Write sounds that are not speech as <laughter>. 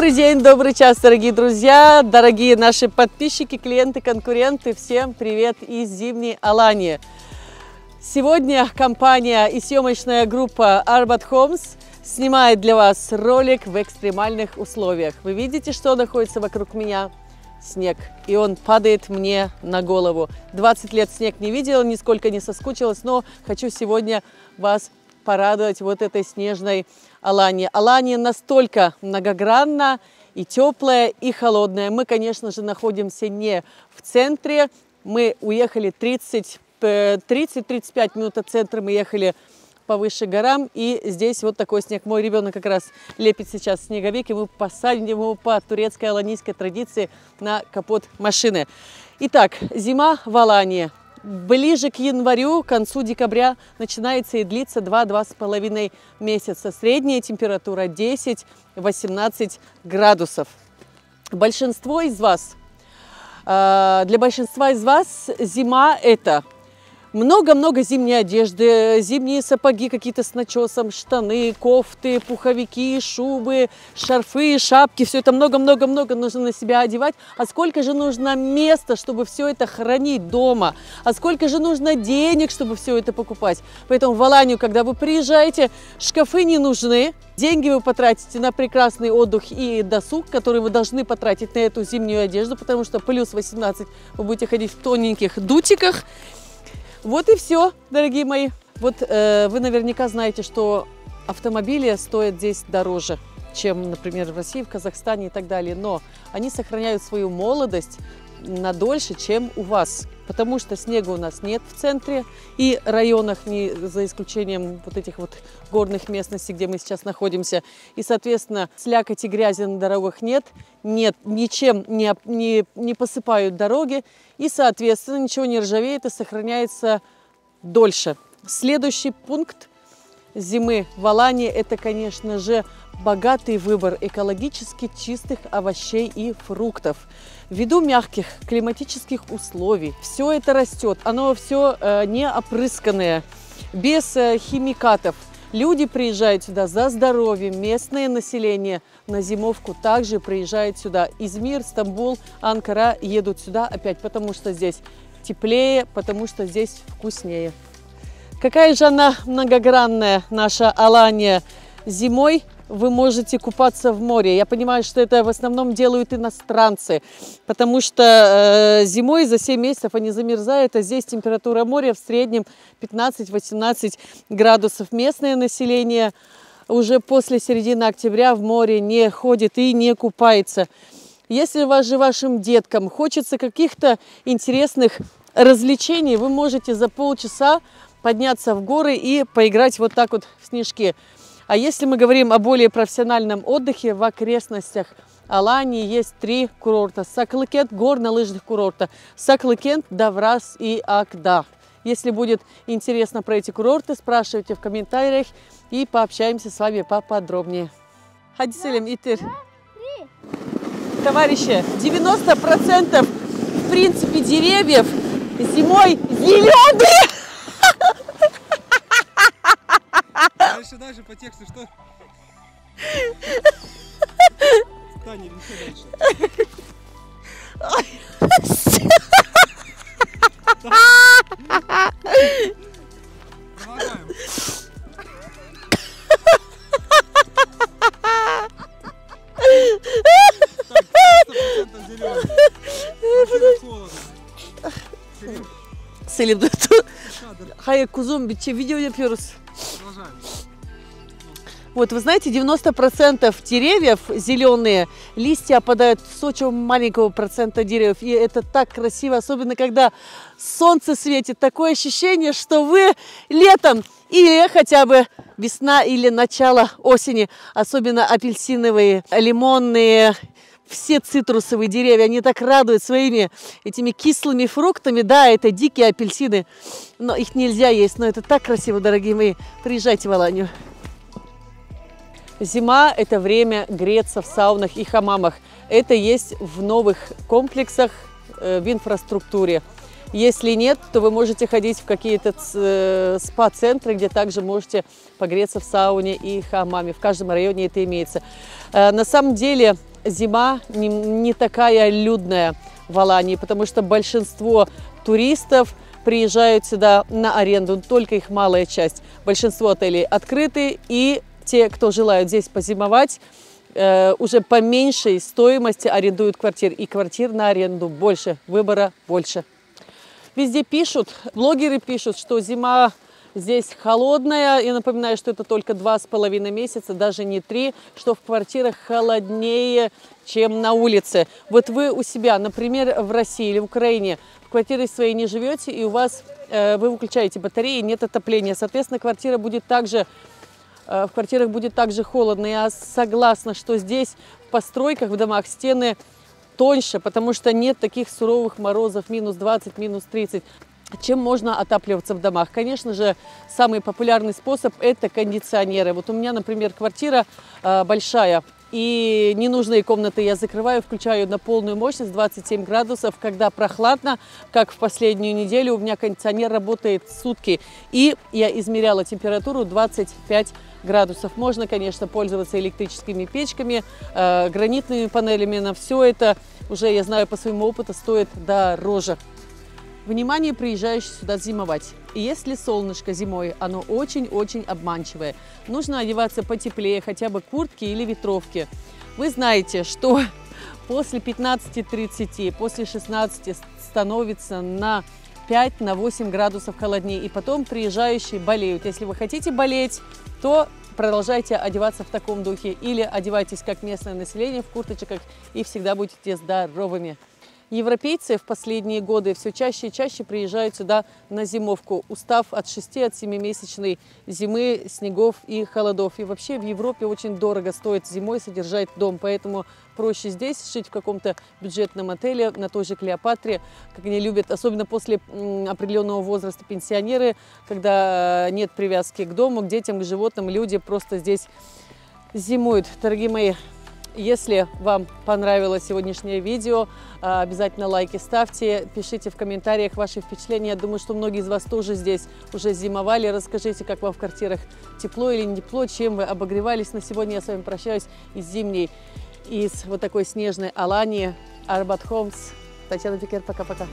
Добрый день, добрый час, дорогие друзья, дорогие наши подписчики, клиенты, конкуренты. Всем привет из зимней Алании. Сегодня компания и съемочная группа Arbat Homes снимает для вас ролик в экстремальных условиях. Вы видите, что находится вокруг меня? Снег. И он падает мне на голову. 20 лет снег не видела, нисколько не соскучилась, но хочу сегодня вас порадовать вот этой снежной Алании. Алания настолько многогранна и теплая, и холодная. Мы, конечно же, находимся не в центре. Мы уехали 30 30-35 минут от центра мы ехали повыше горам, и здесь вот такой снег. Мой ребенок как раз лепит сейчас снеговик, и мы посадим его по турецкой аланийской традиции на капот машины. Итак, зима в Алании. Ближе к январю, к концу декабря начинается и длится 2-2,5 месяца. Средняя температура 10-18 градусов. Большинство из вас, э, для большинства из вас зима это много-много зимней одежды, зимние сапоги какие-то с начесом, штаны, кофты, пуховики, шубы, шарфы, шапки. Все это много-много-много нужно на себя одевать. А сколько же нужно места, чтобы все это хранить дома? А сколько же нужно денег, чтобы все это покупать? Поэтому в Аланию, когда вы приезжаете, шкафы не нужны. Деньги вы потратите на прекрасный отдых и досуг, который вы должны потратить на эту зимнюю одежду, потому что плюс 18 вы будете ходить в тоненьких дутиках. Вот и все, дорогие мои. Вот э, вы наверняка знаете, что автомобили стоят здесь дороже, чем, например, в России, в Казахстане и так далее. Но они сохраняют свою молодость на дольше, чем у вас. Потому что снега у нас нет в центре и районах, не за исключением вот этих вот горных местностей, где мы сейчас находимся. И, соответственно, слякоти грязи на дорогах нет, нет, ничем не, не, не посыпают дороги. И, соответственно, ничего не ржавеет и сохраняется дольше. Следующий пункт зимы в Алании – это, конечно же, богатый выбор экологически чистых овощей и фруктов. Ввиду мягких климатических условий все это растет, оно все э, не опрысканное, без э, химикатов. Люди приезжают сюда за здоровьем, местное население на зимовку также приезжает сюда. Измир, Стамбул, Анкара едут сюда опять, потому что здесь теплее, потому что здесь вкуснее. Какая же она многогранная, наша Алания. Зимой вы можете купаться в море. Я понимаю, что это в основном делают иностранцы, потому что э, зимой за 7 месяцев они замерзают, а здесь температура моря в среднем 15-18 градусов. Местное население уже после середины октября в море не ходит и не купается. Если вас же вашим деткам хочется каких-то интересных развлечений, вы можете за полчаса подняться в горы и поиграть вот так вот в снежки. А если мы говорим о более профессиональном отдыхе в окрестностях Алании есть три курорта. Саклыкент, горно-лыжных курорта. Саклыкент, Даврас и Акда. Если будет интересно про эти курорты, спрашивайте в комментариях и пообщаемся с вами поподробнее. Хади Селим, Итер. Товарищи, 90% в принципе деревьев зимой зеленые. Дальше, дальше по тексту что? Таня, реши дальше. Помогаем. Так, 100% зеленый. Вообще холодно. Селим, Selim dur. кадр. Hayır kuzum bir video yapıyoruz. Вот, вы знаете, 90% деревьев зеленые, листья опадают с очень маленького процента деревьев. И это так красиво, особенно когда солнце светит. Такое ощущение, что вы летом или хотя бы весна или начало осени. Особенно апельсиновые, лимонные, все цитрусовые деревья, они так радуют своими этими кислыми фруктами. Да, это дикие апельсины, но их нельзя есть. Но это так красиво, дорогие мои. Приезжайте в Аланию. Зима – это время греться в саунах и хамамах. Это есть в новых комплексах э, в инфраструктуре. Если нет, то вы можете ходить в какие-то э, спа-центры, где также можете погреться в сауне и хамаме. В каждом районе это имеется. Э, На самом деле зима не, не такая людная в Алании, потому что большинство туристов приезжают сюда на аренду, только их малая часть. Большинство отелей открыты, и те, кто желают здесь позимовать, э, уже по меньшей стоимости арендуют квартир. И квартир на аренду больше, выбора больше. Везде пишут, блогеры пишут, что зима здесь холодная. Я напоминаю, что это только два с половиной месяца, даже не три, что в квартирах холоднее, чем на улице. Вот вы у себя, например, в России или в Украине, в квартире своей не живете, и у вас э, вы выключаете батареи, нет отопления. Соответственно, квартира будет также в квартирах будет также холодно. Я согласна, что здесь в постройках, в домах стены тоньше, потому что нет таких суровых морозов, минус 20, минус 30. Чем можно отапливаться в домах? Конечно же, самый популярный способ – это кондиционеры. Вот у меня, например, квартира э, большая, и ненужные комнаты я закрываю, включаю на полную мощность 27 градусов. Когда прохладно, как в последнюю неделю, у меня кондиционер работает сутки. И я измеряла температуру 25 градусов. Можно, конечно, пользоваться электрическими печками, э, гранитными панелями, но все это уже, я знаю по своему опыту, стоит дороже. Внимание, приезжающий сюда зимовать. И если солнышко зимой, оно очень-очень обманчивое. Нужно одеваться потеплее, хотя бы куртки или ветровки. Вы знаете, что <laughs> после 15-30, после 16 становится на 5 на 8 градусов холоднее. И потом приезжающие болеют. Если вы хотите болеть, то продолжайте одеваться в таком духе или одевайтесь как местное население в курточках и всегда будете здоровыми. Европейцы в последние годы все чаще и чаще приезжают сюда на зимовку, устав от 6-7-месячной зимы, снегов и холодов. И вообще в Европе очень дорого стоит зимой содержать дом, поэтому проще здесь жить в каком-то бюджетном отеле, на той же Клеопатре, как они любят, особенно после определенного возраста пенсионеры, когда нет привязки к дому, к детям, к животным, люди просто здесь зимуют. Дорогие мои, если вам понравилось сегодняшнее видео, а, обязательно лайки ставьте, пишите в комментариях ваши впечатления. Я думаю, что многие из вас тоже здесь уже зимовали. Расскажите, как вам в квартирах тепло или не тепло, чем вы обогревались. На сегодня я с вами прощаюсь из зимней, из вот такой снежной Алании. Арбат Холмс. Татьяна Пикер, пока-пока.